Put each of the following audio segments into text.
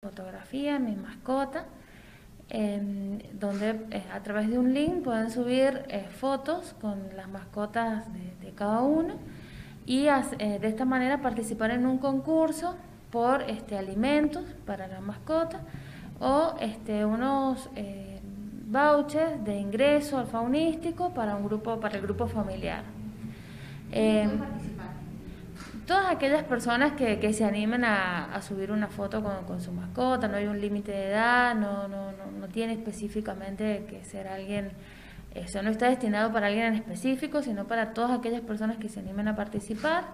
fotografía, mi mascota, em, donde eh, a través de un link pueden subir eh, fotos con las mascotas de, cada uno y eh, de esta manera participar en un concurso por este, alimentos para la mascota o este, unos vouchers de ingreso al faunístico para un grupo para el grupo familiar. Todas aquellas personas que, que se animen a, subir una foto con, su mascota, no hay un límite de edad, no, no, no, tiene específicamente que ser alguien, eso no está destinado para alguien en específico, sino para todas aquellas personas que se animen a participar.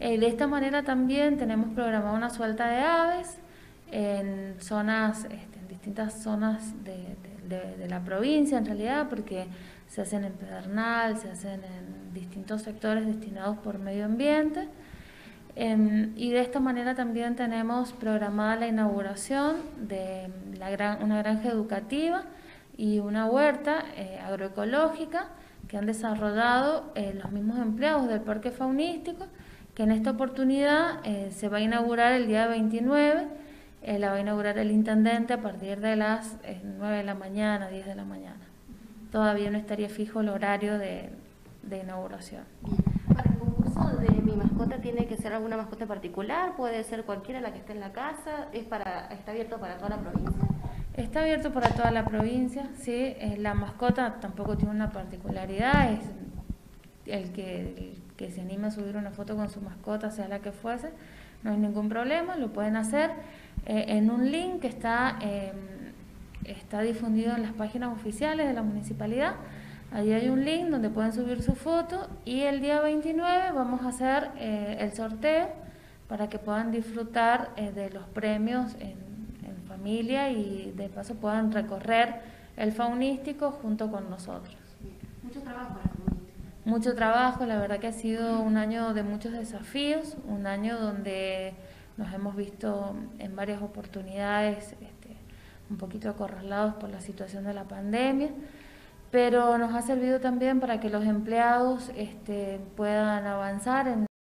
Eh, de esta manera también tenemos programada una suelta de aves en zonas, este, en distintas zonas de la provincia en realidad, porque se hacen en Pedernal, se hacen en distintos sectores destinados por medio ambiente. Em, y de esta manera también tenemos programada la inauguración de una granja educativa y una huerta eh, agroecológica que han desarrollado eh, los mismos empleados del parque faunístico, que en esta oportunidad eh, se va a inaugurar el día 29, la va a inaugurar el intendente a partir de las 9 de la mañana, 10 de la mañana. Todavía no estaría fijo el horario de, de inauguración de mi mascota tiene que ser alguna mascota particular, puede ser cualquiera la que esté en la casa, es para, está abierto para toda la provincia. Está abierto para toda la provincia, sí. Eh, la mascota tampoco tiene una particularidad, es el que, que se anime a subir una foto con su mascota, sea la que fuese, no hay ningún problema, lo pueden hacer eh, en un link que está, em, está difundido en las páginas oficiales de la municipalidad. Allí hay un link donde pueden subir su foto y el día 29 vamos a hacer eh, el sorteo para que puedan disfrutar eh, de los premios en, familia y de paso puedan recorrer el faunístico junto con nosotros. Mucho trabajo para Mucho trabajo, la verdad que ha sido un año de muchos desafíos, un año donde nos hemos visto en varias oportunidades este, un poquito acorralados por la situación de la pandemia pero nos ha servido también para que los empleados este, puedan avanzar en